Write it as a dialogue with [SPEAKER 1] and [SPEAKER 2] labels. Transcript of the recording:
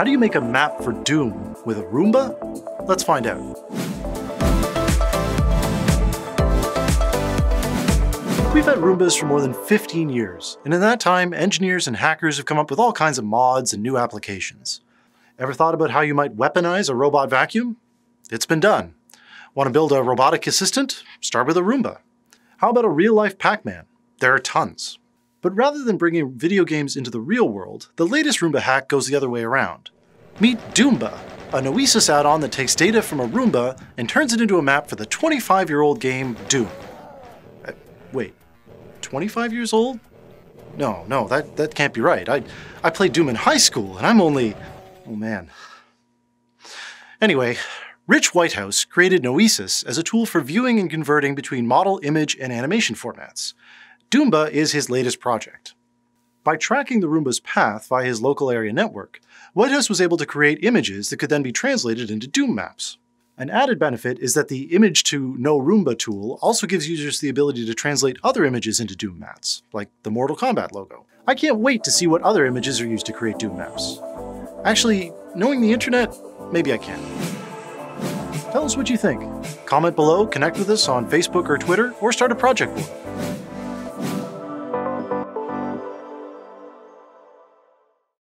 [SPEAKER 1] How do you make a map for Doom with a Roomba? Let's find out. We've had Roombas for more than 15 years, and in that time, engineers and hackers have come up with all kinds of mods and new applications. Ever thought about how you might weaponize a robot vacuum? It's been done. Want to build a robotic assistant? Start with a Roomba. How about a real-life Pac-Man? There are tons. But rather than bringing video games into the real world, the latest Roomba hack goes the other way around. Meet Doomba, a Noesis add-on that takes data from a Roomba and turns it into a map for the 25-year-old game Doom. Uh, wait, 25 years old? No, no, that, that can't be right. I, I played Doom in high school, and I'm only... Oh man. Anyway, Rich Whitehouse created Noesis as a tool for viewing and converting between model, image, and animation formats. Doomba is his latest project. By tracking the Roomba's path via his local area network, Whitehouse was able to create images that could then be translated into Doom maps. An added benefit is that the Image to No Roomba tool also gives users the ability to translate other images into Doom maps, like the Mortal Kombat logo. I can't wait to see what other images are used to create Doom maps. Actually, knowing the internet, maybe I can. Tell us what you think. Comment below, connect with us on Facebook or Twitter, or start a project board.